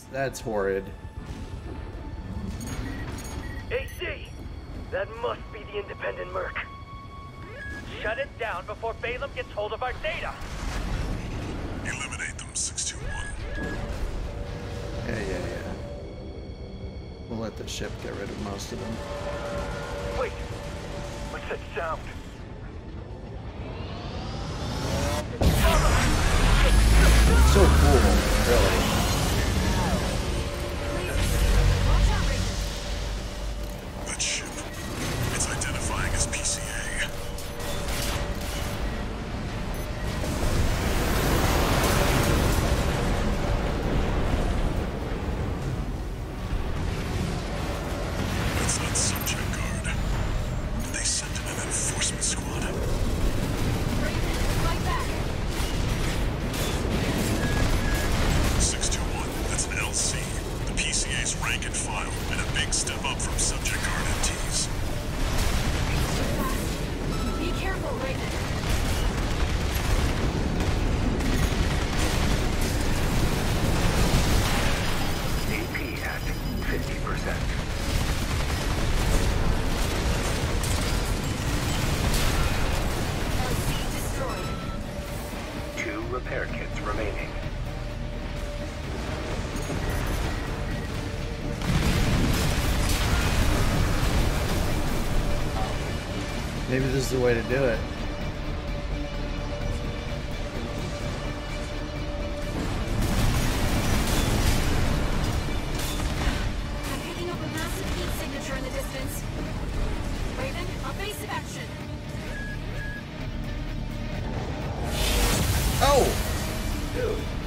That's that's horrid. AC! That must be the independent Merc. Shut it down before Balam gets hold of our data. Eliminate them, 621. Yeah, yeah, yeah. We'll let the ship get rid of most of them. Wait, what's that sound? 50%. Two repair kits remaining. Maybe this is the way to do it. Enemy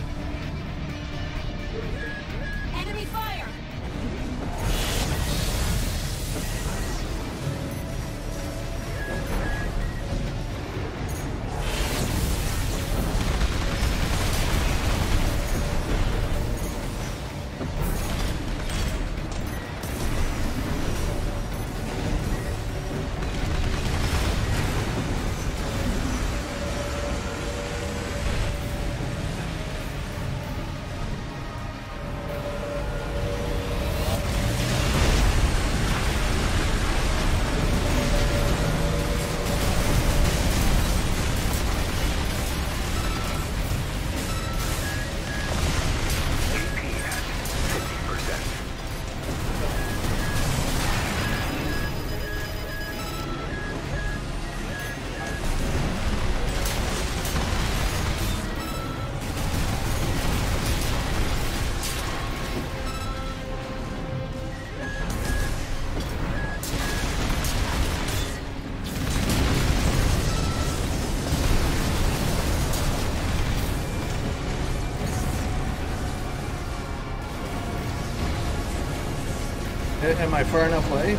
Am I far enough away?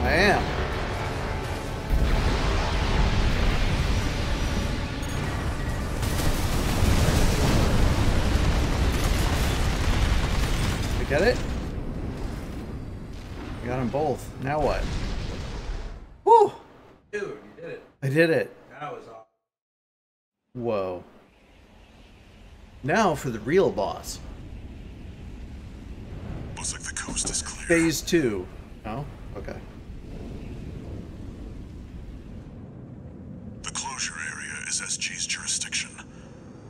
I am. I get it? I got them both. Now what? Woo! Dude, you did it. I did it. That was awesome. Whoa. Now for the real boss. Looks like the coast is clear. Phase two. Oh, okay. The closure area is SG's jurisdiction.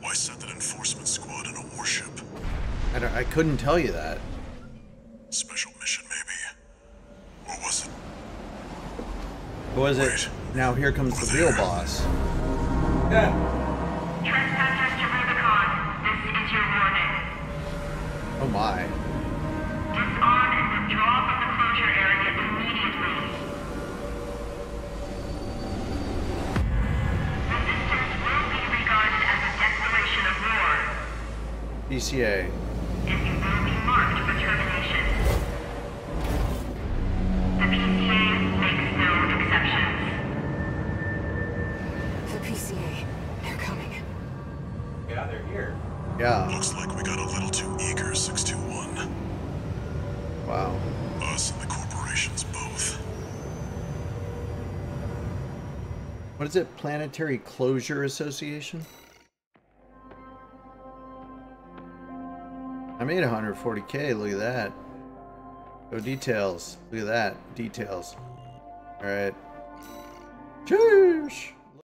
Why send an enforcement squad in a warship? I, don't, I couldn't tell you that. Special mission, maybe? Or was it? What was it? Now here comes the real boss. Yeah. Trespassers to Rubicon, this is your warning. Oh my. Of war, PCA. and will be marked for termination. The PCA makes no exceptions. The PCA. They're coming. Yeah, they're here. Yeah. Looks like we got a little too eager, 621. Wow. Us and the corporations both. What is it? Planetary Closure Association? I made 140k, look at that. Oh, details. Look at that. Details. Alright. Cheers!